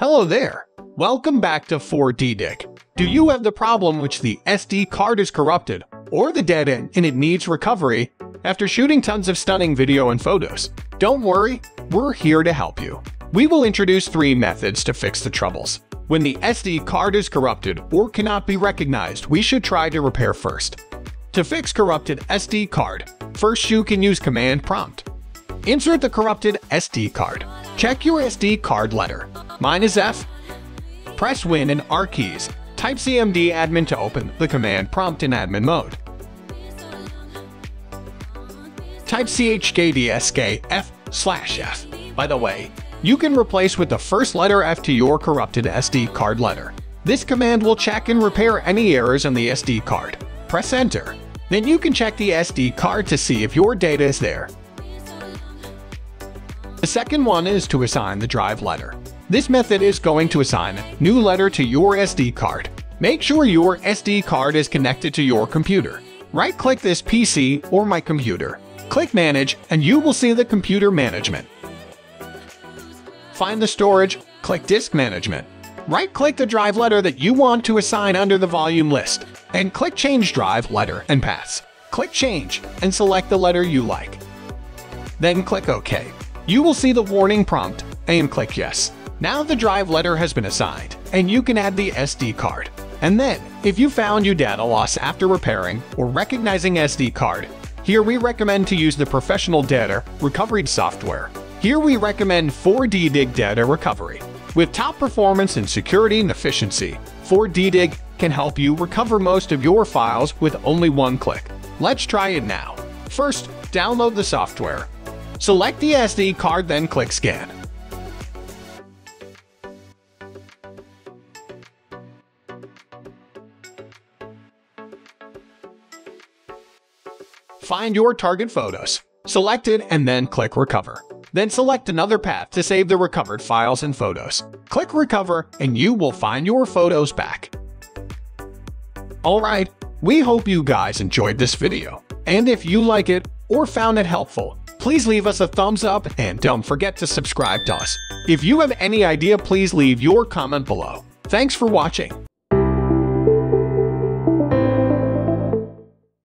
Hello there. Welcome back to 4DDiG. Do you have the problem which the SD card is corrupted or the dead end and it needs recovery after shooting tons of stunning video and photos? Don't worry, we're here to help you. We will introduce three methods to fix the troubles. When the SD card is corrupted or cannot be recognized, we should try to repair first. To fix corrupted SD card, first you can use command prompt. Insert the corrupted SD card. Check your SD card letter. Mine is F. Press Win and R keys. Type CMD admin to open the command prompt in admin mode. Type chkdsk f slash f. By the way, you can replace with the first letter F to your corrupted SD card letter. This command will check and repair any errors in the SD card. Press enter. Then you can check the SD card to see if your data is there. The second one is to assign the drive letter. This method is going to assign new letter to your SD card. Make sure your SD card is connected to your computer. Right-click this PC or my computer. Click Manage and you will see the computer management. Find the storage, click Disk Management. Right-click the drive letter that you want to assign under the volume list, and click Change Drive Letter and Paths. Click Change and select the letter you like. Then click OK. You will see the warning prompt and click Yes. Now the drive letter has been assigned, and you can add the SD card. And then, if you found your data loss after repairing or recognizing SD card, here we recommend to use the professional data recovery software. Here we recommend 4DDiG Data Recovery. With top performance and security and efficiency, 4DDiG can help you recover most of your files with only one click. Let's try it now. First, download the software Select the SD card, then click Scan. Find your target photos. Select it and then click Recover. Then select another path to save the recovered files and photos. Click Recover and you will find your photos back. Alright, we hope you guys enjoyed this video. And if you like it or found it helpful, please leave us a thumbs up and don't forget to subscribe to us. If you have any idea, please leave your comment below. Thanks for watching.